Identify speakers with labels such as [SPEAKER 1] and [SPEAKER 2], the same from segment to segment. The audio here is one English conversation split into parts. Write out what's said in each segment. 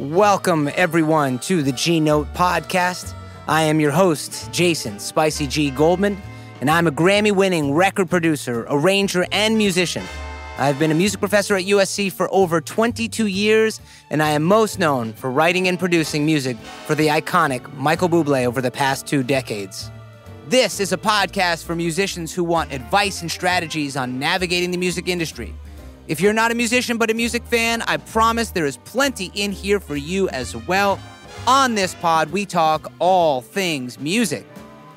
[SPEAKER 1] Welcome, everyone, to the G Note podcast. I am your host, Jason Spicy G Goldman, and I'm a Grammy winning record producer, arranger, and musician. I've been a music professor at USC for over 22 years, and I am most known for writing and producing music for the iconic Michael Bublé over the past two decades. This is a podcast for musicians who want advice and strategies on navigating the music industry. If you're not a musician but a music fan, I promise there is plenty in here for you as well. On this pod, we talk all things music.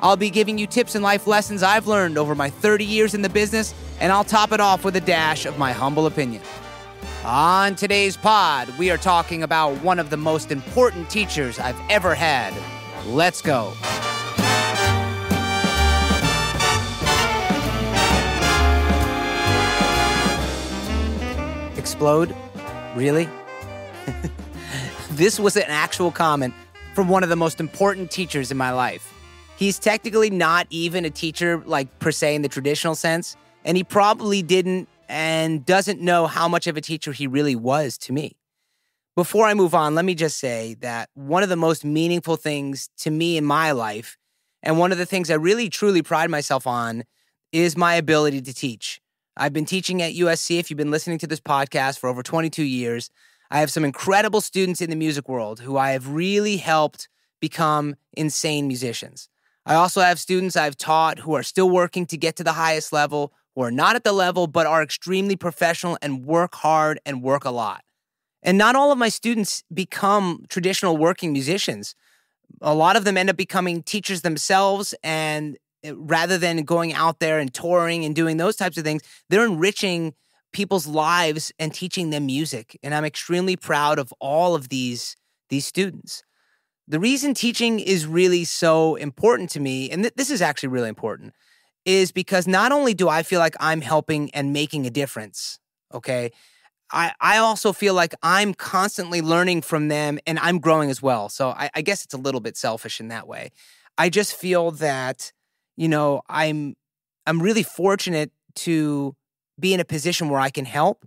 [SPEAKER 1] I'll be giving you tips and life lessons I've learned over my 30 years in the business, and I'll top it off with a dash of my humble opinion. On today's pod, we are talking about one of the most important teachers I've ever had. Let's go. Explode? Really? this was an actual comment from one of the most important teachers in my life. He's technically not even a teacher, like per se in the traditional sense, and he probably didn't and doesn't know how much of a teacher he really was to me. Before I move on, let me just say that one of the most meaningful things to me in my life, and one of the things I really truly pride myself on, is my ability to teach. I've been teaching at USC. If you've been listening to this podcast for over 22 years, I have some incredible students in the music world who I have really helped become insane musicians. I also have students I've taught who are still working to get to the highest level, who are not at the level, but are extremely professional and work hard and work a lot. And not all of my students become traditional working musicians. A lot of them end up becoming teachers themselves and Eh, rather than going out there and touring and doing those types of things, they're enriching people's lives and teaching them music. And I'm extremely proud of all of these these students. The reason teaching is really so important to me, and th- this is actually really important, is because not only do I feel like I'm helping and making a difference, okay, I, I also feel like I'm constantly learning from them and I'm growing as well. So I, I guess it's a little bit selfish in that way. I just feel that you know, I'm I'm really fortunate to be in a position where I can help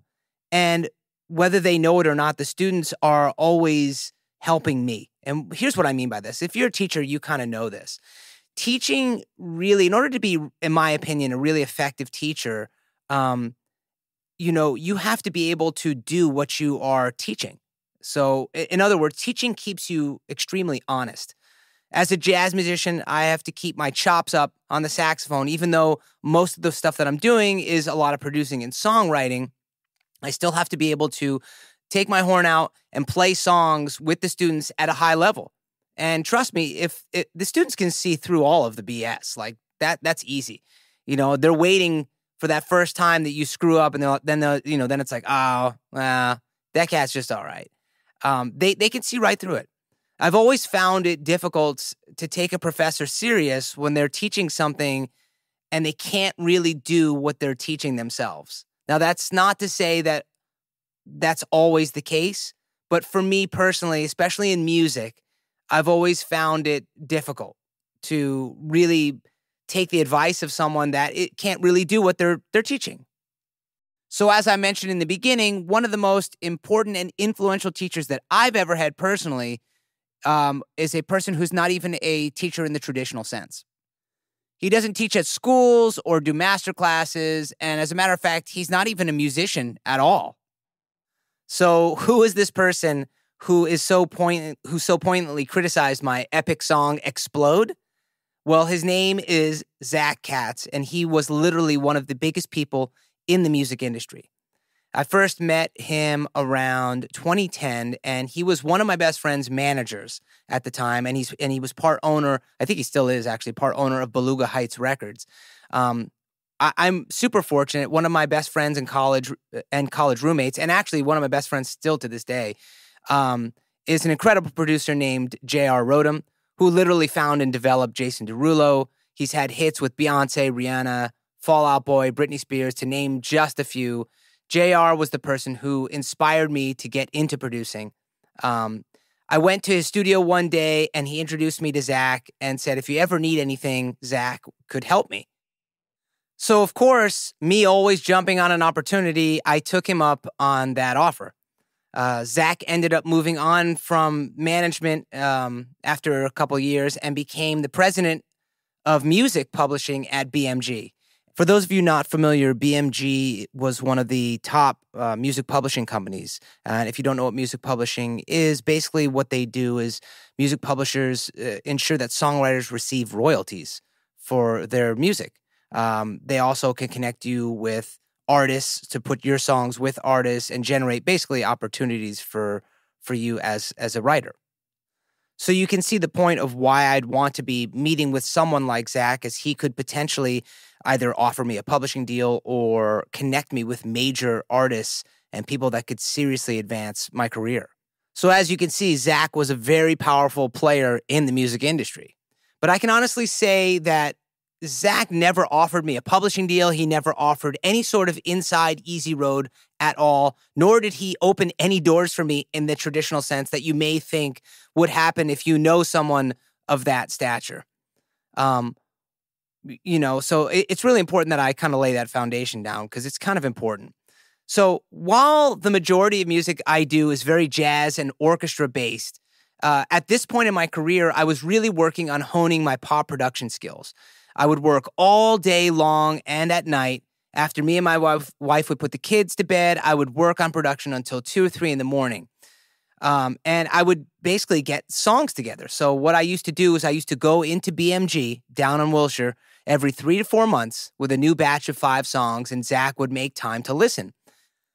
[SPEAKER 1] and whether they know it or not, the students are always helping me. And here's what I mean by this. If you're a teacher, you kind of know this. Teaching really, in order to be, in my opinion, a really effective teacher, um, you know, you have to be able to do what you are teaching. So, in other words, teaching keeps you extremely honest. As a jazz musician, I have to keep my chops up on the saxophone, even though most of the stuff that I'm doing is a lot of producing and songwriting. I still have to be able to take my horn out and play songs with the students at a high level. And trust me, if it, the students can see through all of the BS, like that, that's easy. You know, they're waiting for that first time that you screw up, and then they'll, you know, then it's like, oh, uh, that cat's just all right. Um, they they can see right through it. I've always found it difficult to take a professor serious when they're teaching something and they can't really do what they're teaching themselves. Now, that's not to say that that's always the case, but for me personally, especially in music, I've always found it difficult to really take the advice of someone that it can't really do what they're they're teaching. So as I mentioned in the beginning, one of the most important and influential teachers that I've ever had personally um, is a person who's not even a teacher in the traditional sense. He doesn't teach at schools or do master classes. And as a matter of fact, he's not even a musician at all. So, who is this person who is so point who so poignantly criticized my epic song Explode? Well, his name is Zach Katz, and he was literally one of the biggest people in the music industry. I first met him around 2010, and he was one of my best friend's managers at the time, and he's and he was part owner. I think he still is actually part owner of Beluga Heights Records. Um, I, am super fortunate. One of my best friends in college uh, and college roommates, and actually one of my best friends still to this day, um, is an incredible producer named J.R. Rotem, who literally found and developed Jason Derulo. He's had hits with Beyonce, Rihanna, Fall Out Boy, Britney Spears, to name just a few. JR was the person who inspired me to get into producing. Um, I went to his studio one day and he introduced me to Zach and said, if you ever need anything, Zach could help me. So, of course, me always jumping on an opportunity, I took him up on that offer. Uh, Zach ended up moving on from management um, after a couple years and became the president of music publishing at BMG. For those of you not familiar, BMG was one of the top uh, music publishing companies. And if you don't know what music publishing is, basically what they do is music publishers uh, ensure that songwriters receive royalties for their music. Um, they also can connect you with artists to put your songs with artists and generate basically opportunities for for you as as a writer. So you can see the point of why I'd want to be meeting with someone like Zach, as he could potentially either offer me a publishing deal or connect me with major artists and people that could seriously advance my career. So as you can see, Zach was a very powerful player in the music industry. But I can honestly say that Zach never offered me a publishing deal. He never offered any sort of inside easy road at all, nor did he open any doors for me in the traditional sense that you may think would happen if you know someone of that stature. Um, you know, so it, it's really important that I kind of lay that foundation down because it's kind of important. So while the majority of music I do is very jazz and orchestra based, uh, at this point in my career, I was really working on honing my pop production skills. I would work all day long and at night. After me and my wife, wife would put the kids to bed, I would work on production until two or three in the morning. Um, and I would basically get songs together. So, what I used to do is I used to go into BMG down in Wilshire every three to four months with a new batch of five songs, and Zach would make time to listen.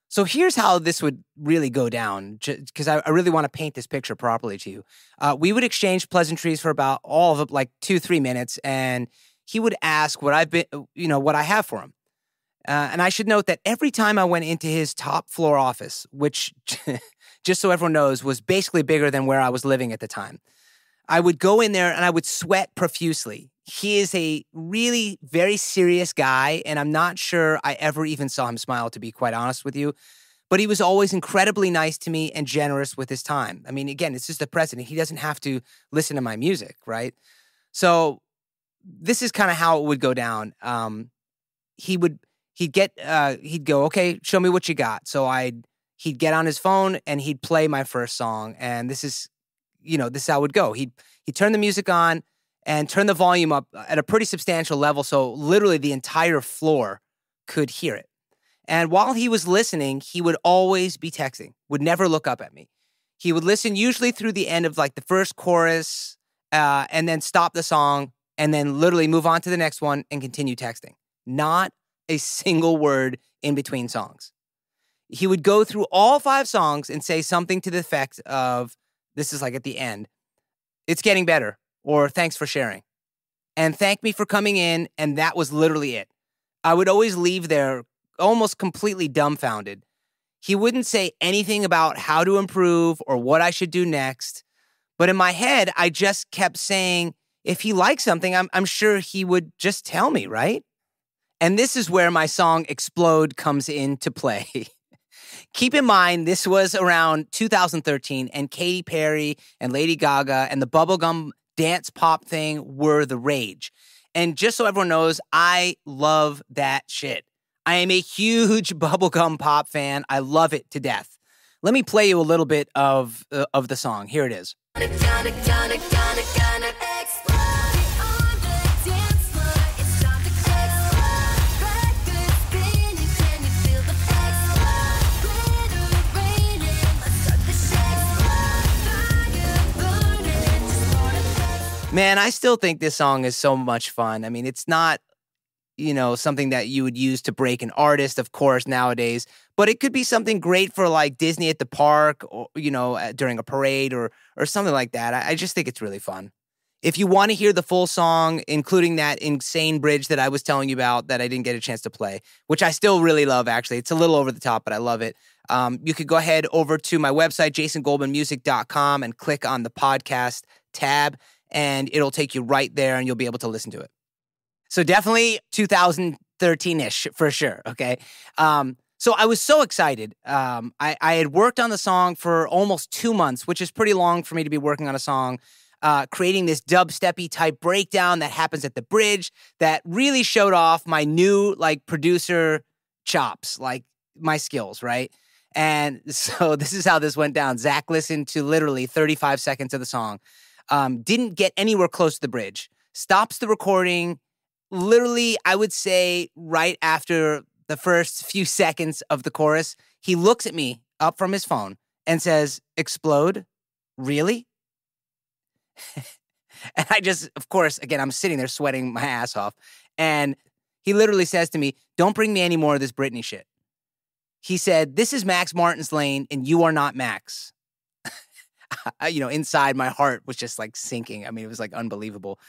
[SPEAKER 1] So here's how this would really go down, because I, really want to paint this picture properly to you. Uh, we would exchange pleasantries for about all of like two, three minutes, and he would ask what I've been, you know, what I have for him. Uh, and I should note that every time I went into his top floor office, which, just so everyone knows, was basically bigger than where I was living at the time, I would go in there and I would sweat profusely. He is a really very serious guy, and I'm not sure I ever even saw him smile, to be quite honest with you. But he was always incredibly nice to me and generous with his time. I mean, again, it's just the president. He doesn't have to listen to my music, right? So this is kind of how it would go down. Um, he would he'd get uh, he'd go okay, show me what you got. So I'd he'd get on his phone and he'd play my first song, and this is you know this is how it would go. He'd he'd turn the music on and turn the volume up at a pretty substantial level, so literally the entire floor could hear it. And while he was listening, he would always be texting, would never look up at me. He would listen usually through the end of like the first chorus, uh, and then stop the song, and then literally move on to the next one and continue texting. Not a single word in between songs. He would go through all five songs and say something to the effect of, this is like at the end, it's getting better, or thanks for sharing. And thank me for coming in. And that was literally it. I would always leave there almost completely dumbfounded. He wouldn't say anything about how to improve or what I should do next. But in my head, I just kept saying, if he liked something, I'm, I'm sure he would just tell me, right? And this is where my song Explode comes into play. Keep in mind, this was around 2013, and Katy Perry and Lady Gaga and the bubblegum dance pop thing were the rage. And just so everyone knows, I love that shit. I am a huge bubblegum pop fan. I love it to death. Let me play you a little bit of uh, of the song. Here it is. Man, I still think this song is so much fun. I mean, it's not, you know, something that you would use to break an artist, of course, nowadays, but it could be something great for like Disney at the park or, you know, during a parade or or something like that. I, I just think it's really fun. If you want to hear the full song, including that insane bridge that I was telling you about that I didn't get a chance to play, which I still really love, actually. It's a little over the top, but I love it. Um, you could go ahead over to my website, jasongoldmanmusic.com, and click on the podcast tab and it'll take you right there and you'll be able to listen to it. So definitely 2013 ish for sure. Okay. Um, so I was so excited. Um, I, I, had worked on the song for almost two months, which is pretty long for me to be working on a song, uh, creating this dubsteppy type breakdown that happens at the bridge that really showed off my new like producer chops, like my skills, right? And so this is how this went down. Zach listened to literally 35 seconds of the song, um, didn't get anywhere close to the bridge, stops the recording. Literally, I would say right after the first few seconds of the chorus, he looks at me up from his phone and says, Explode? Really? and I just, of course, again, I'm sitting there sweating my ass off. And he literally says to me, Don't bring me any more of this Britney shit. He said, This is Max Martin's lane, and you are not Max. you know, inside my heart was just like sinking. I mean, it was like unbelievable.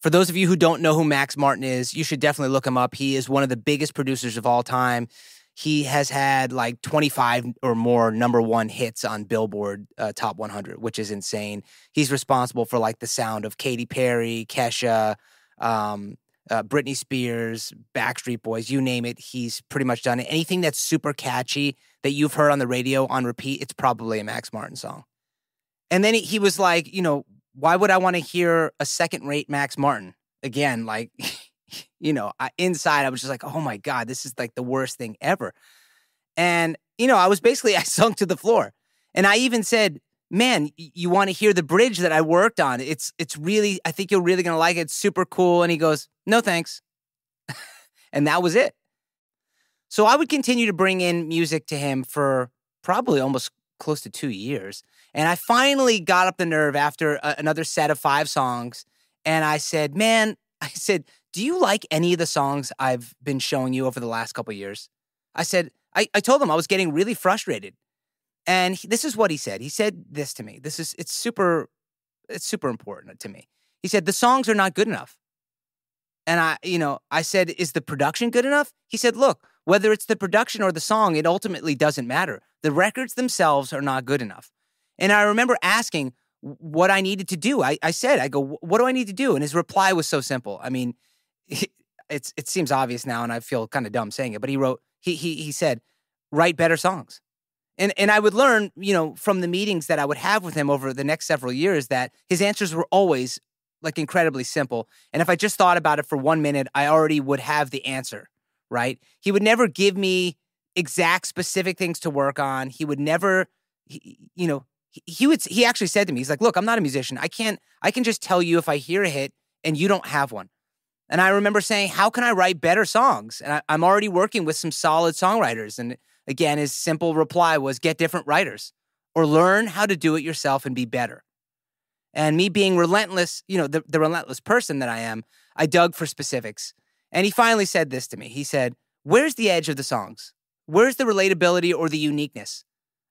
[SPEAKER 1] For those of you who don't know who Max Martin is, you should definitely look him up. He is one of the biggest producers of all time. He has had like 25 or more number one hits on Billboard uh, Top 100, which is insane. He's responsible for like the sound of Katy Perry, Kesha, um, uh, Britney Spears, Backstreet Boys, you name it. He's pretty much done it. Anything that's super catchy that you've heard on the radio on repeat, it's probably a Max Martin song. And then he, was like, you know, why would I want to hear a second rate Max Martin? Again, like, you know, I, inside I was just like, oh my God, this is like the worst thing ever. And, you know, I was basically, I sunk to the floor. And I even said, man, you want to hear the bridge that I worked on? It's, it's really, I think you're really going to like it. It's super cool. And he goes, no thanks. and that was it. So I would continue to bring in music to him for probably almost close to two years. And I finally got up the nerve after a, another set of five songs. And I said, man, I said, do you like any of the songs I've been showing you over the last couple years? I said, I, I told him I was getting really frustrated. And he, this is what he said. He said this to me. This is, it's super, it's super important to me. He said, the songs are not good enough. And I, you know, I said, is the production good enough? He said, look, whether it's the production or the song, it ultimately doesn't matter. The records themselves are not good enough. And I remember asking what I needed to do. I, I said, I go, what do I need to do? And his reply was so simple. I mean, it's it seems obvious now, and I feel kind of dumb saying it, but he wrote, he he he said, write better songs. And and I would learn, you know, from the meetings that I would have with him over the next several years that his answers were always like incredibly simple. And if I just thought about it for one minute, I already would have the answer, right? He would never give me exact specific things to work on. He would never, you know, he would he actually said to me he's like look i'm not a musician. I can't i can just tell you if i hear a hit and you don't have one. And i remember saying how can i write better songs? And I, am already working with some solid songwriters. And again his simple reply was get different writers or learn how to do it yourself and be better. And me being relentless you know the, the relentless person that i am i dug for specifics. And he finally said this to me. He said where's the edge of the songs? Where's the relatability or the uniqueness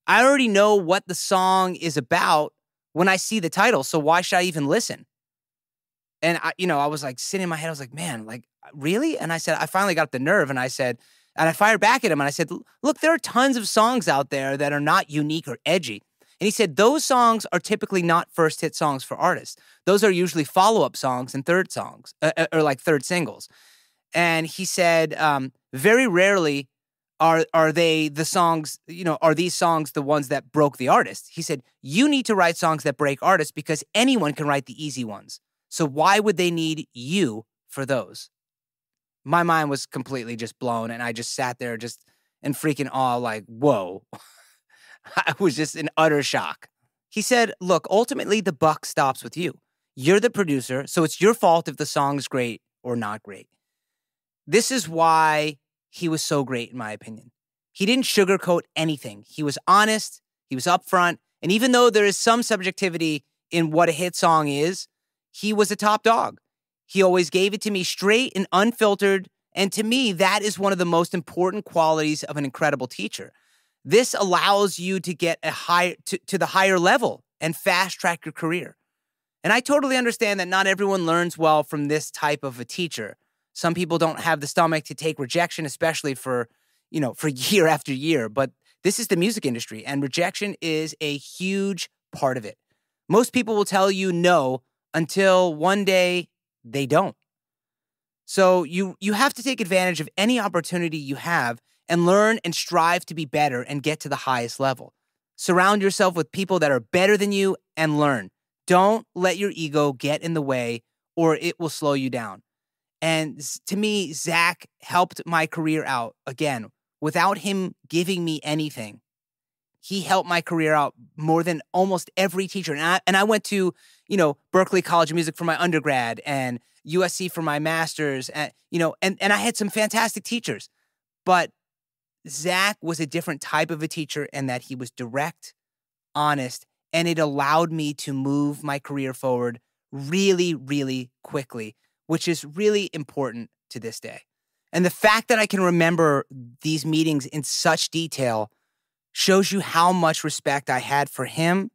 [SPEAKER 1] I already know what the song is about when I see the title. So why should I even listen? And I, you know, I was like sitting in my head, I was like, man, like, really? And I said, I finally got the nerve and I said, and I fired back at him and I said, look, there are tons of songs out there that are not unique or edgy. And he said, those songs are typically not first hit songs for artists. Those are usually follow up songs and third songs, uh, uh, or like third singles. And he said, um, very rarely are are they the songs you know are these songs the ones that broke the artist? He said you need to write songs that break artists because anyone can write the easy ones. So why would they need you for those? My mind was completely just blown and i just sat there just in freaking awe like whoa. I was just in utter shock. He said look ultimately the buck stops with you. You're the producer so it's your fault if the song's great or not great. This is why he was so great, in my opinion. He didn't sugarcoat anything. He was honest, he was upfront. And even though there is some subjectivity in what a hit song is, he was a top dog. He always gave it to me straight and unfiltered. And to me, that is one of the most important qualities of an incredible teacher. This allows you to get a high to, to the higher level and fast track your career. And I totally understand that not everyone learns well from this type of a teacher. Some people don't have the stomach to take rejection, especially for, you know, for year after year. But this is the music industry, and rejection is a huge part of it. Most people will tell you no until one day they don't. So you you have to take advantage of any opportunity you have and learn and strive to be better and get to the highest level. Surround yourself with people that are better than you and learn. Don't let your ego get in the way or it will slow you down. And to me, Zach helped my career out again without him giving me anything. he helped my career out more than almost every teacher. And I, and I went to, you know, Berklee College of Music for my undergrad and USC for my master's and you know, and and I had some fantastic teachers. But Zach was a different type of a teacher in that he was direct, honest, and it allowed me to move my career forward really, really quickly, which is really important to this day. And the fact that I can remember these meetings in such detail shows you how much respect I had for him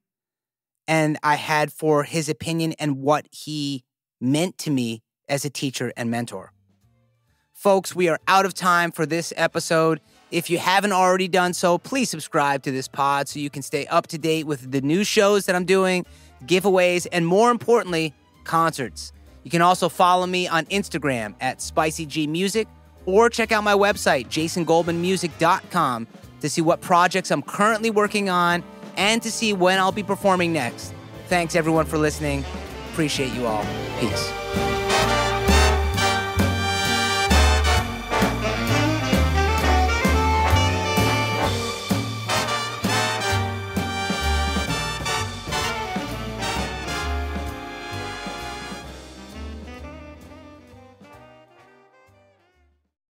[SPEAKER 1] and I had for his opinion and what he meant to me as a teacher and mentor. Folks, we are out of time for this episode. If you haven't already done so, please subscribe to this pod so you can stay up to date with the new shows that I'm doing, giveaways, and more importantly, concerts. You can also follow me on Instagram at SpicyGMusic or check out my website, jasongoldmanmusic.com, to see what projects I'm currently working on and to see when I'll be performing next. Thanks everyone for listening. Appreciate you all. Peace.